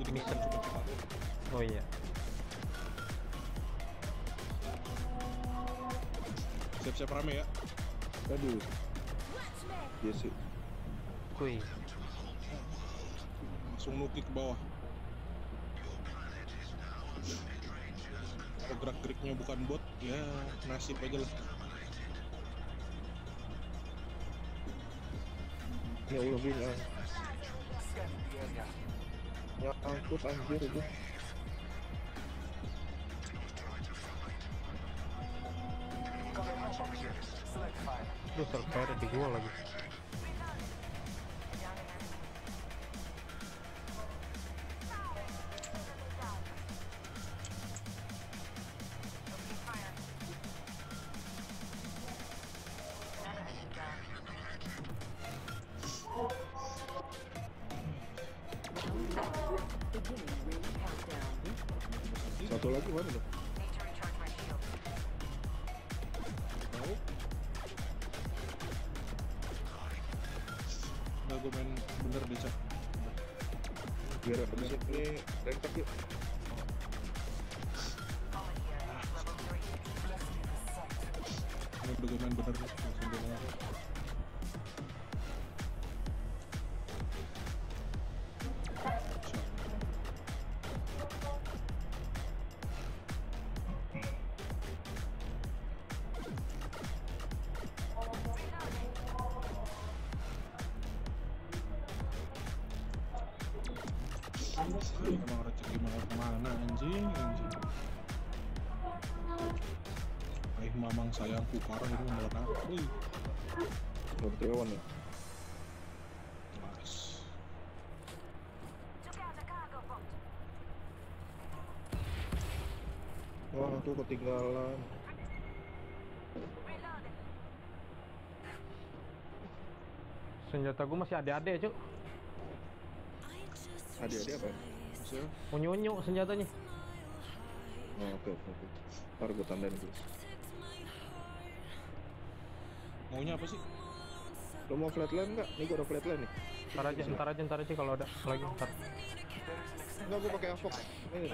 Cuma kita Oh iya. siap-siap rame ya. Aduh. Iya sih. Kui. Langsung nuki ke bawah. Kalau gerak-geriknya bukan bot, ya nasib aja lah. Ya Allah bin ah. Ya angkut anjir itu. Duh, survivor di gua lagi. Satu lagi mana tuh? Emang rezeki mau ke mana anjing anjing Aih mamang sayangku parah ini meledak Wih Triawan ya. nice. Wah tuh ketinggalan. Senjata gua masih ada-ada, Cuk. Adik-adik apa? Maksudnya Unyu-unyu senjatanya. Oh, oke oke oke. Ntar gue tandain dulu. maunya apa sih? Lo mau flatline nggak? Nih gue ada flatline nih. Ntar aja, ntar aja, ntar aja kalau ada lagi ntar. Enggak gue pakai avok. Ini.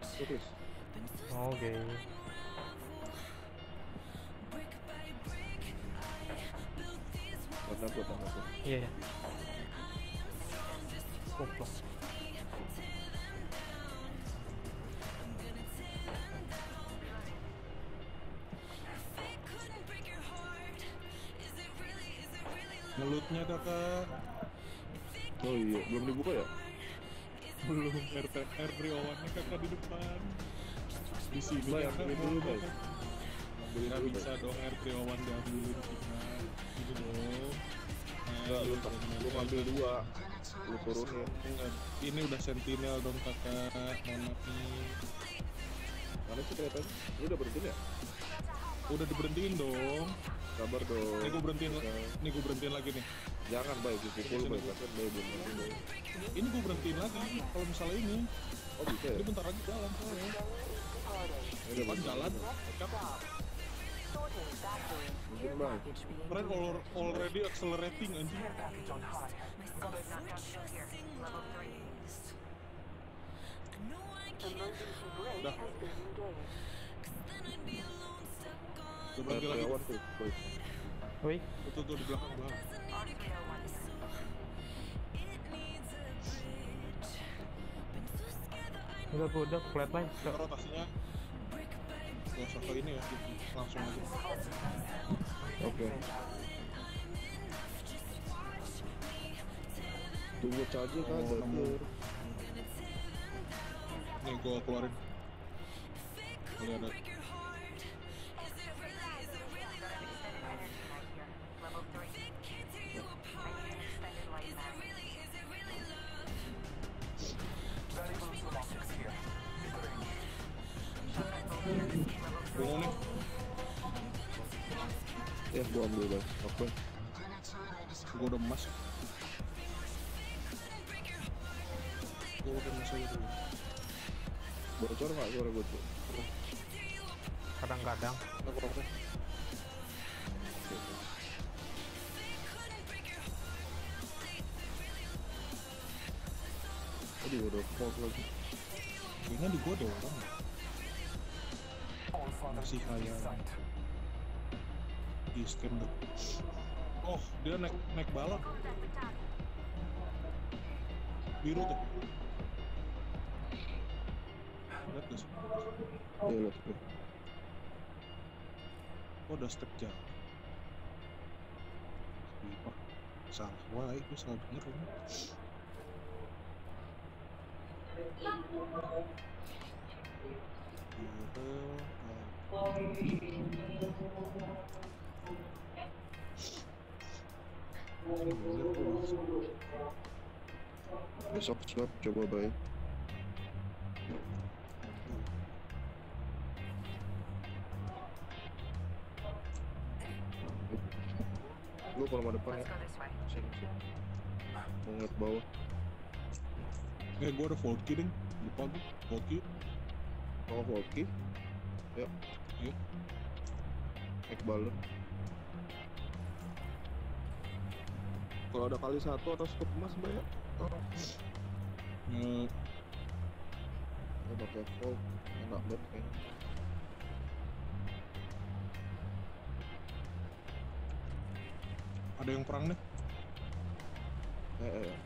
Tuh, please. Oke. Tanda gue tanda gue. Iya. iya. Goblok. Ngelutnya kakak Oh iya, belum dibuka ya? Belum RTR Triawannya kakak di depan Di sini Bay, kakak ambilin mau dulu, Bay. Ambilin Nggak dulu, bisa dong R Triawan diambilin kita Gitu dong Enggak, lu, lu ngambil dua. Lu turunin. Ini udah sentinel dong kakak Mohon maaf Mana sih kelihatannya? Lu udah berhenti ya? Udah diberhentiin dong Sabar dong. Ini gue berhentiin Oke. Ini gue berhentiin lagi nih Jangan baik, gue pukul baik. Kan baik belum baik. Ini gue berhentiin lagi Kalau misalnya ini Oh bisa ya? Ini bentar lagi jalan soalnya Ini Depan jalan Cakep. Mungkin bang. Keren al- already accelerating anjing Package on high. Something not done shield here. Level 3. Emergency brake Dah. has been engaged. Gue berhenti lagi baik. Woi, Tuh tuh di belakang belakang R301. udah udah flatline. Kita rotasinya usah ke ini ya. Langsung aja Oke. Tunggu charge kan, Oh. Nih gue keluarin Boleh ada Extended energy light here. Level 3. I need extended light mask. Bungo nih Ya, gua ambil bang. Oke. Gue udah emas Aja dulu Bocor nggak suara gue tuh? Kadang-kadang. Aduh, udah fault lagi. Kayaknya di gua ada orang. ya. Masih kayak di scam deh. Oh, dia naik naik balon. Biru tuh. Gak sih? Ya, tuh. Oh, udah step? Salah, wah itu salah ini. Besok swab coba baik. Mau depan ya, sini sini. Mau ngeliat bawah. Eh, gua ada fault key, ding. Lupa gua. Fault key. Mau hoki? Ya. Iya. Naik balon. Kalau ada kali satu atau scoop emas banyak. Oh. Eh, Ya pakai full enak banget kayaknya. Ada yang perang nih. Eh, eh, eh.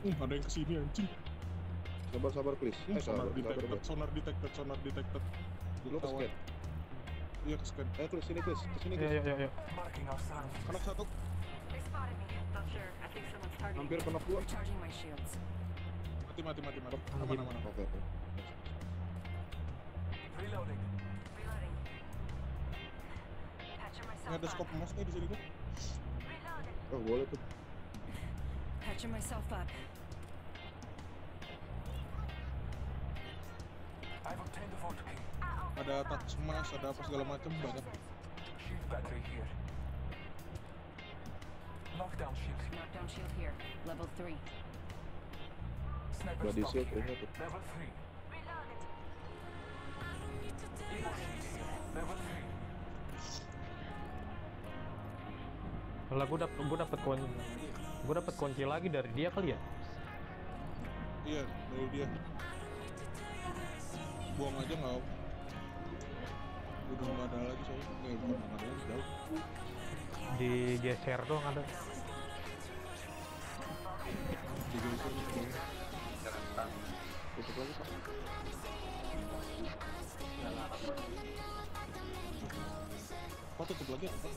Hmm, ada yang ke sini anjing. Sabar sabar please. Hmm, Eh sabar sonar sabar detected, Bang. sonar detected, sonar detected. Lu ke scan. Iya ke scan. Eh please sini please. Ke sini Ya please. ya ya ya. Anak satu. Hampir my shields. Mati mati mati mati. Aman aman aman. Oke oke. Reloading. Myself ada skop emas nih di sini tuh. Oh boleh tuh. Patching myself up. Ada touch emas, ada apa segala macam banyak. Shield battery here. Knockdown shield. Knockdown shield here. Level 3. Sniper shield tuh. Level 3. Lah gua dapet gua dapet kunci gua dapet kunci lagi dari dia kali ya. Iya, dari dia. Buang aja nggak. Udah nggak ada lagi soalnya. Eh, nggak ada lagi jauh. Digeser doang ada. Digeser jauh. Tutup lagi pak. Kok tutup lagi apa?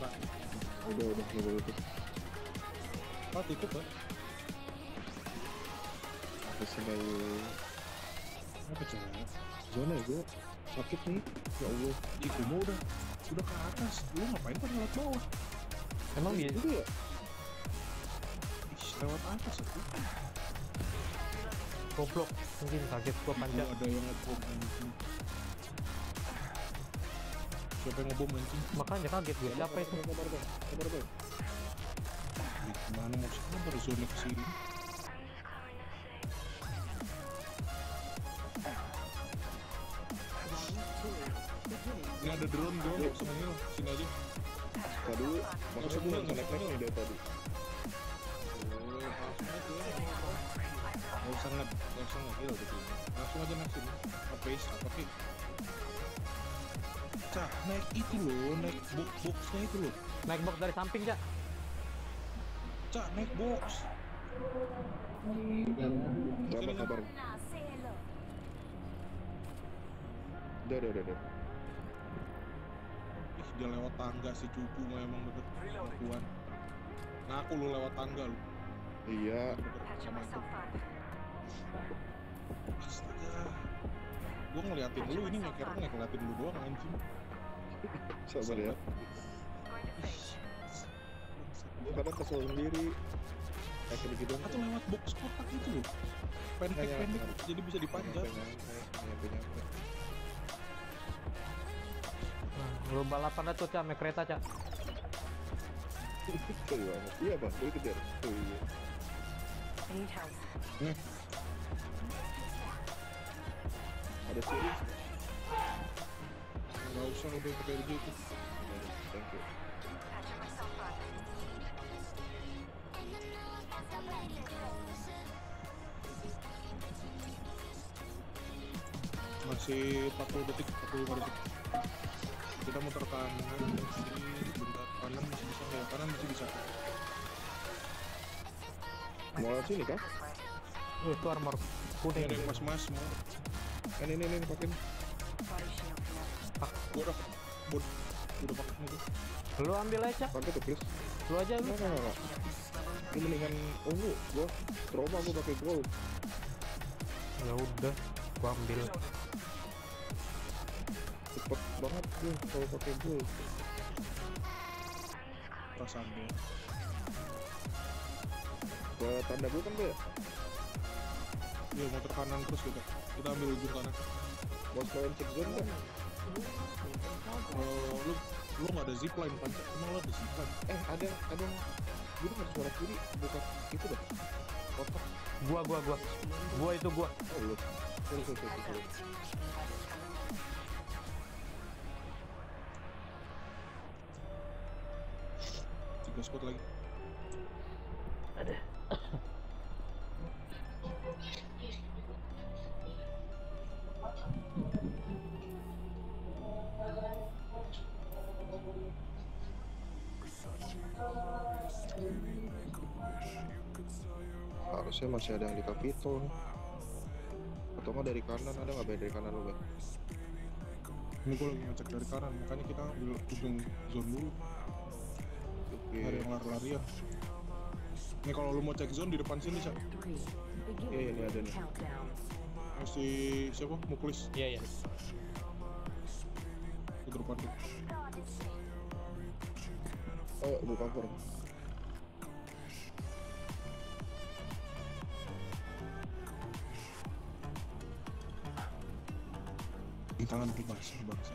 Pak, Udah udah nggak boleh tuh. Pak kan? Ke sini ayo. Apa cewek? Zona ya gua sakit nih. Ya Allah. Gua mau udah udah ke atas. Lu ngapain kan lewat bawah? Emang dia Itu ya. Ih, lewat atas aku. goblok. Mungkin kaget gua panjang. ada yang ngebom anjing. Siapa yang ngebom anjing? Makanya kaget gue. Siapa itu? Sabar. Sabar Gimana mau sabar zona ke sini? Ini ada drone drone semuanya sini aja. Tadi maksudnya gua nggak naik nih dari tadi. Gak usah nge, gak usah nge-heal gitu Langsung aja naik sini Nge-pace, apa sih Cah, naik itu loh, naik box boxnya itu loh Naik box dari samping, Cak. Cah, naik box Sabar sabar. Udah udah udah. udah. Ih, dia lewat tangga si cucu mah emang deket Kelakuan Ngaku lu lewat tangga lu Iya. Astaga Gua ngeliatin lu, ini tuh ngeliatin lu doang anjing Sabar ya. Face. Kadang kesel sendiri. Kayak gitu Atau lewat box kotak itu loh Pendek-pendek, jadi bisa dipanjat Nyampe nyampe. Nyampe nyampe. Nah, lu balapan dah tuh, Cak, sama kereta, Cak. Iya bang, gue kejar. Oh iya. Ada sih. Gak usah udah pakai aja itu. thank you. Masih 40 detik, 45 detik. Kita muter kanan sini, bentar kanan masih bisa nggak? Kanan masih bisa. mau sini kah. Oh, itu armor Ini kuning ada mas-mas mau. Ini ini ini pakai. Gua udah, gua udah pakai ini lu ambil aja pakai tuh please lu aja lu enggak, enggak. Ini mendingan ungu, gua trauma gua pakai gold. ya udah gua ambil Cepet banget gua kalau pakai gold. Perasaan gua. Ke tanda gua kan ya. Iya muter kanan terus kita. Kita ambil ujung kanan. Mau sekalian check zone kan? Oh, lu lu nggak ada zipline kan? Emang lu ada zipline? Eh ada ada gue dengar suara kiri bukan itu dah. Kotak. gua gua gua gua itu gua Oh. Sorry sorry sorry. sorry. Tiga spot lagi. Harusnya masih ada yang di Capitol nih. Atau nggak dari kanan ada nggak dari kanan lu, Bang? Ini gua lagi ngecek dari kanan, makanya kita ambil ujung zone dulu. Oke. Ada yang lari-larian. Ini kalau lu mau cek zone di depan sini, Cak. Iya ini ada nih. Mesti siapa? Muklis. iya iya Di depan tuh. Oh gua cover. Tangan tuh basah bangsa.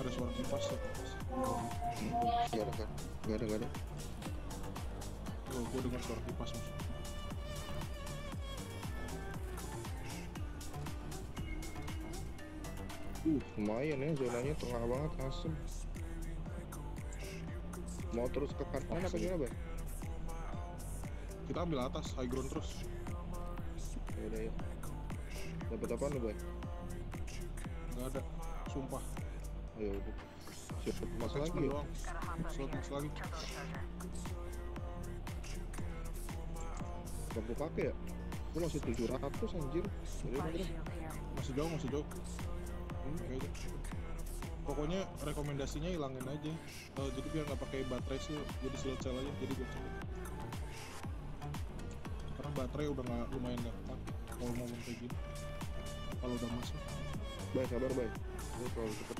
Ada suara kipas ya. Gak ada kan? Gak ada gak ada. Oh, gua dengar suara kipas mas. Uh, lumayan ya zonanya tengah banget asem. Mau terus ke kanan apa gimana, Bang? Kita ambil atas, high ground terus. Ya udah ya. Dapat apa lu, Bang? Gak ada, sumpah. Ayo udah. Siap mas lagi ya? doang. Up Slot mas lagi. Gak gue pakai ya? Gue masih 700 anjir. Here. Masih jauh, masih jauh. Hmm, kayaknya. Pokoknya rekomendasinya hilangin aja. Eh, jadi biar nggak pakai baterai sih, jadi slot cell aja. Jadi gue cepet. Karena baterai udah nggak lumayan nggak kepake kalau mau kayak gini. Kalau udah masuk. Baik, sabar baik. Gue terlalu cepet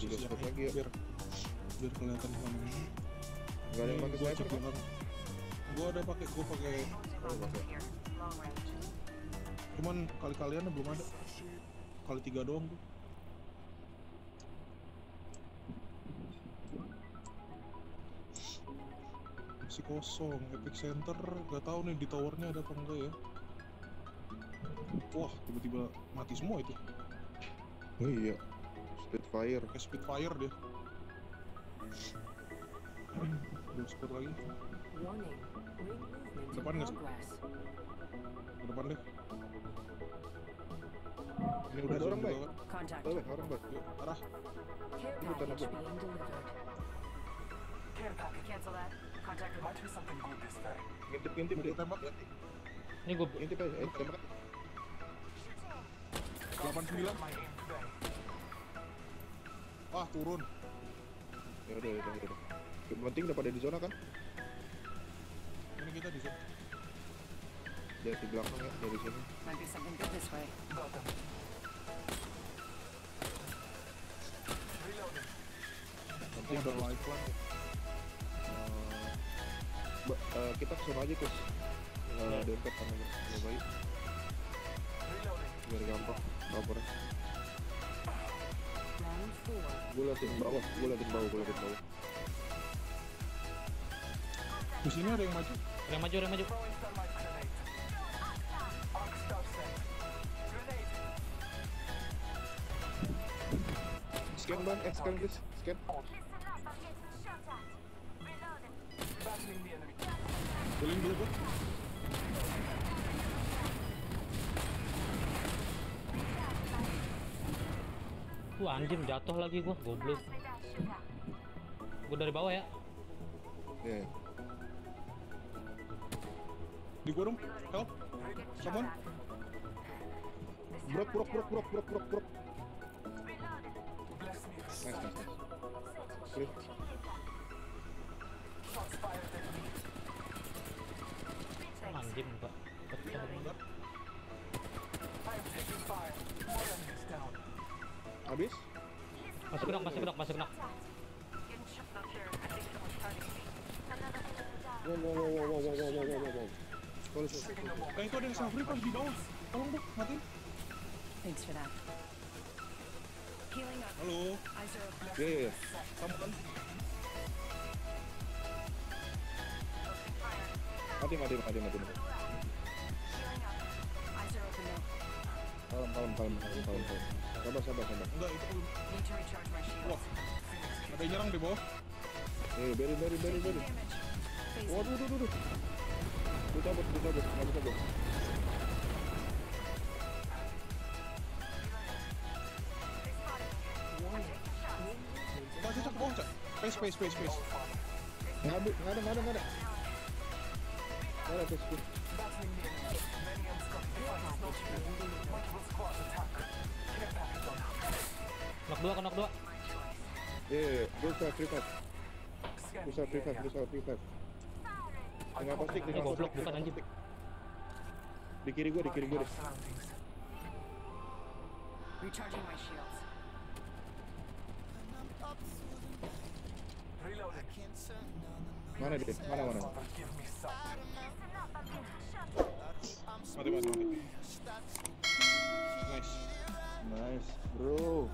tiga yang lagi ya. Biar biar kelihatan ke mana-mana. Gak ada yang pakai Gua sniper kan? Gua ada pakai, gua pakai. Oh, range. Cuman kali-kalian belum ada. Kali tiga doang tuh. Masih kosong. Epic Center gak tahu nih di towernya ada apa enggak ya. Wah, tiba-tiba mati semua itu. Oh iya. Spitfire. Kayak Spitfire dia. Dua spot lagi. Depan nggak sih? Ke depan deh. Ini Udah ada orang. Contact. Oh, orang baik. Yuk, arah. Ini this way. Ngintip ngintip Mau dia. ditembak? ini gua Ngintip aja. Eh, tembak. 89. My aim today. Ah, turun. Ya udah, udah, udah. Yang penting udah pada di zona kan? Ini kita di zoom. Dari di belakang ya, dari sini. Might be something good this way. Reloading. Nanti Oh, ada baru lifeline. Eh, ba- eh, kita ke sana aja kus uh, dompet sama ya baik biar gampang Four. Gue liatin bawah, gue liatin bawah, gue liatin bawah. Di sini ada yang maju. Yang maju, yang maju. Scan bang, eh scan please, scan. Healing dulu bang. Wah anjing jatuh lagi gua, goblok. Gua dari bawah ya. Yeah. Di gua dong. Help. Someone. Brok, brok, brok, brok, brok, brok, brok. Nice, nice. Habis? Masuk masuk masuk. Wow, wow, wow, wow, Moment. Eh itu ada yang sama Reaper di bawah. Tolong dong, matiin. Thanks for that. Halo. Ya, ya, ya. Someone. Mati, mati, mati, mati, mati. Kalem, kalem, kalem, kalem, kalem, kalem. Sabar, sabar, sabar. Enggak, itu belum. Wah. Ada yang nyerang di bawah. Eh, beri, beri, beri, beri. Waduh, waduh, waduh. Bisa, dicabut bisa, dicabut Bocok, bocok. Space, space, space, space. Nggak ada, nggak ada, nggak ada, nggak ada. Nggak ada, space, space. Knock dua, knock dua. Yeah, yeah, yeah. Go bisa free five. Bisa to free bisa go to. Tinggal plastik, Eh tinggal bukan anjir. Di kiri gue, di kiri gue. Recharging my shields. Reloading. Mana deh? Mana, mana? Mati, mati, mati. Nice. Nice, bro.